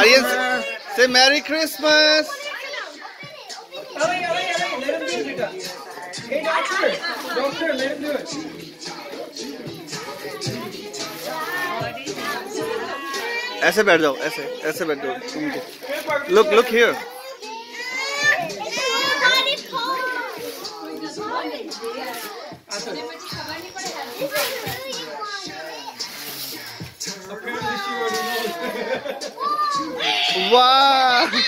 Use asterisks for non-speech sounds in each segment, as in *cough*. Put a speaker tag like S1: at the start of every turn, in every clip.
S1: Aryan, say- say Merry Christmas.
S2: Away, away, away. Let him do it, Rita. Hey, doctor. Doctor, let him do it.
S1: ऐसे बैठ जाओ ऐसे ऐसे बैठ जाओ घूम के look look here
S2: Apparently she already knows.
S1: Wow! *laughs*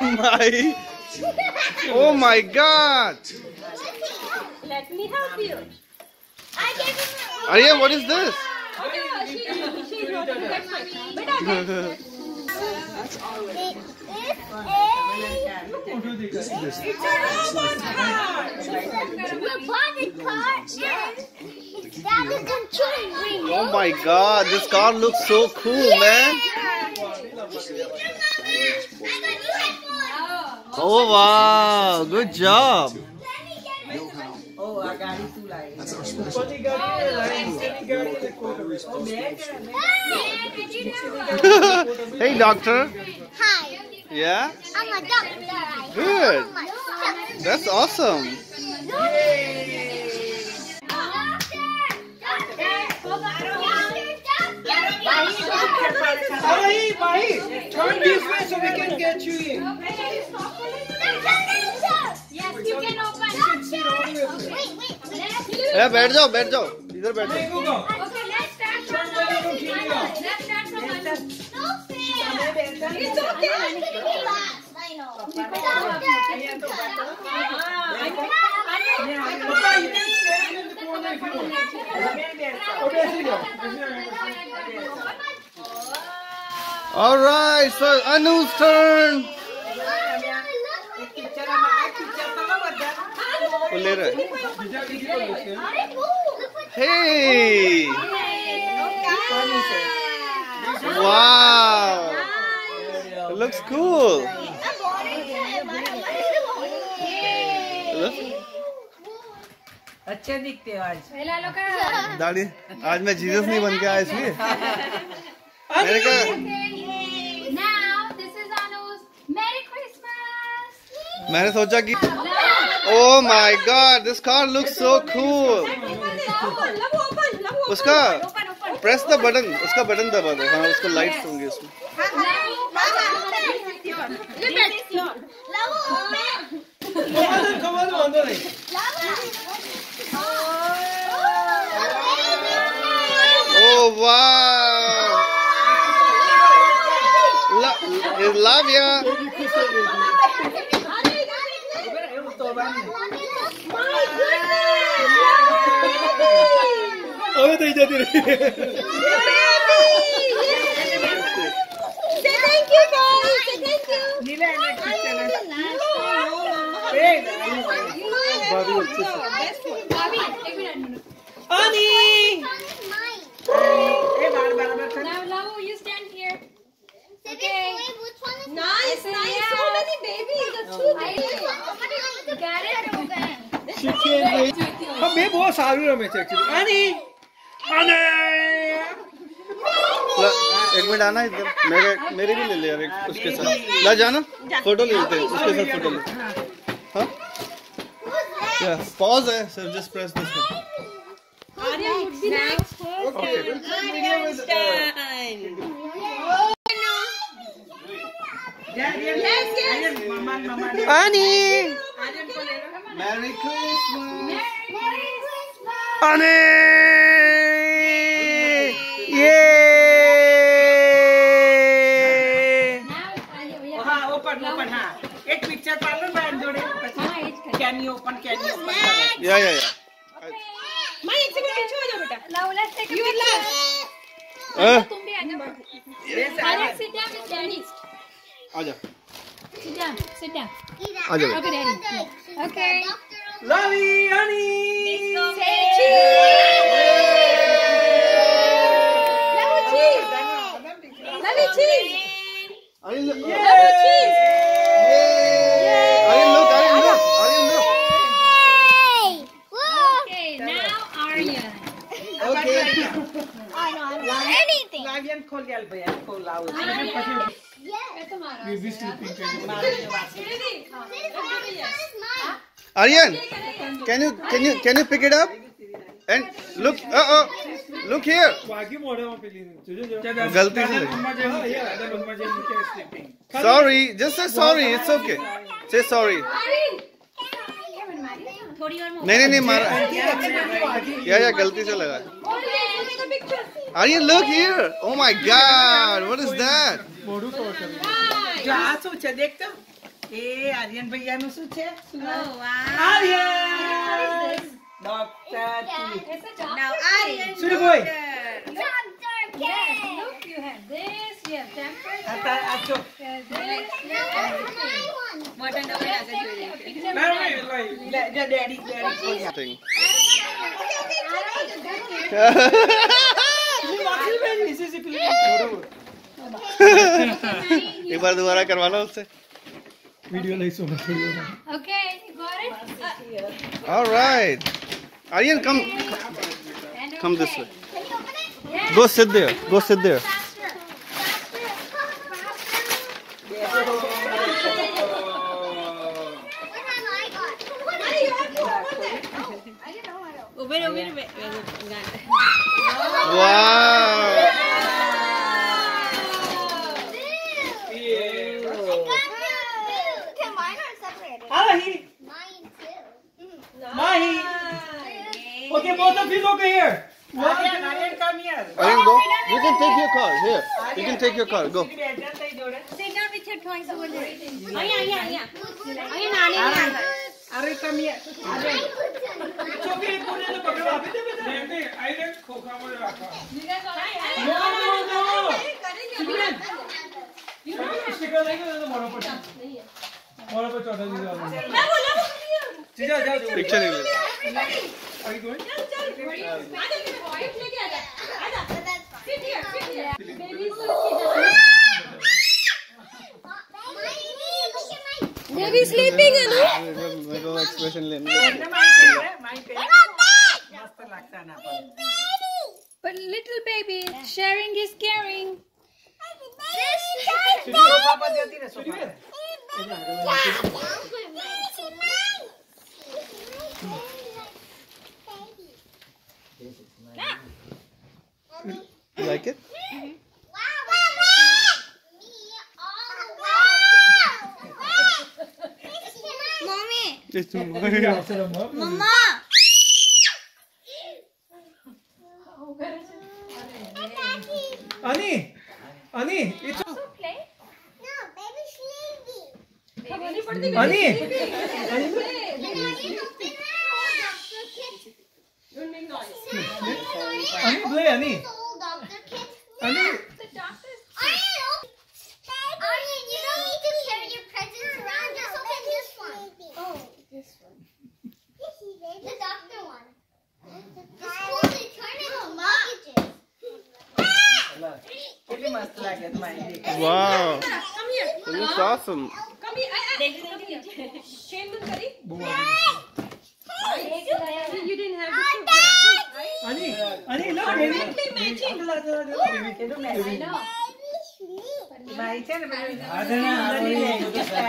S1: my Oh my god!
S3: Let me help you.
S1: Aryan, what is this?
S3: Okay, she, she's not that's fine. बेटा it's a robot car.
S1: Oh my god, this car looks so cool, man. Oh wow, good job. *laughs* Hey doctor.
S4: Hi,
S1: Yeah?
S4: I'm a doctor.
S1: Good. That's awesome.
S2: Sorry, Mahi, turn this way so we can get you in.
S1: ए बैठ जाओ बैठ जाओ इधर बैठ जाओ
S3: Okay,
S1: All right, so Anu's turn. Hey! Wow! It looks cool.
S5: अच्छे दिखते हो आज।
S1: लो आज मैं जीजस नहीं बन के आया इसलिए। मैंने सोचा कि ओ my god this car look so cool उसका प्रेस द बटन उसका बटन दबा दो। हाँ उसको लाइट होंगे उसमें Oh wow! La- love ya.
S2: अबे तो इज्जत ही रही
S3: Say thank you, guys. Say thank you.
S5: Neela electric चला
S1: भाभी अच्छे से
S3: Bobby, एक minute.
S2: Ani! She can't wait. हाँ मैं बहुत सारू रमे थे actually. Ani! Ani!
S1: ला- एक मिनट आना इधर मेरे मेरे भी ले ले यार एक उसके साथ ला जाना फ़ोटो ले लेते हैं उसके साथ फ़ोटो ले हाँ या पॉज है sir
S3: just press this next.
S1: Okay
S3: Yes, yes.
S5: मम्मा
S1: Merry Christmas!
S3: Merry, Christmas! Yay! Open open
S5: हाँ. एक पिक्चर पाल लो जोड़े.
S3: Can you
S5: open can you open या
S1: या या.
S3: मैं हो बेटा? लाओ लेट्स टेक यू
S1: लाओ
S3: तुम भी आ जाओ आ जा Sit down. Sit down. I'll do
S1: it.
S3: Okay, Daddy. Yeah. Okay.
S2: Lovey, honey.
S3: Say cheese. Lovey cheese. Lovey cheese. Lovey cheese. Okay.
S4: I know. I'm not Anything.
S2: Lavian,
S3: call
S4: Yalbayan, call out.
S1: Aryan, can you can you can you pick it up? And look. Uh oh. Look here. गलती से
S2: है है
S1: Sorry. Just say sorry. It's okay. Say sorry. नहीं नहीं नहीं मारा या या गलती से लगा Arya, look here. Oh my god, what is that?
S2: Hey, Aryan
S5: bhaiya mein શું છે? Oh wow. Aryan. Doctor.
S3: It's
S5: a doctor.
S3: Now Aryan.
S2: Suri boy.
S4: Doctor K.
S3: Yes, look, you have this, you have temper.
S5: Ata acho. What and what does it
S1: do?
S2: Mary, like, daddy. *laughs*
S1: एक बार दोबारा करवा लो उससे।
S2: Video नहीं सुना
S3: okay
S1: alright Aryan come come this way go Siddh go
S4: Siddh here. I didn't, I
S2: didn't come here.
S5: I
S1: didn't go. You can take your car. Here. You can take your car. Go.
S3: Sit down with your toys over there. Oh, yeah, yeah, yeah. Oh, yeah,
S5: Nani. Arre, come here.
S2: Arre. Chokri, pune to pakdo. Abhi to bata. Nene, I didn't khokha
S3: mole rakha. No, no,
S2: no. You don't. Sticker lagi to moro pati. Moro pati chota jisa. Na, na, na. Chija, ja.
S1: Picture. Everybody. Are
S2: you going? No,
S4: don't.
S5: Where are you? Um,
S3: I don't give a boy. You can
S4: get it. Anna,
S3: sit here. Sit here. Baby Lucy. Baby sleeping, Anu.
S1: My
S5: little expression. My pair. My Baby मस्त लागतं ना
S3: But little baby, sharing is caring.
S1: Baby, baby, baby.
S4: Mommy,
S1: It's *laughs*
S4: Mama.
S2: Ani Ani it's
S3: Play.
S4: No, baby sleepy.
S2: Ani Ani
S1: Wow.
S3: Come here.
S1: Looks awesome.
S3: Come here. Come here. Shame curry. You didn't have this.
S2: Ani, Ani, no.
S5: Perfectly matching.
S3: I know.
S2: Bye, Chandra.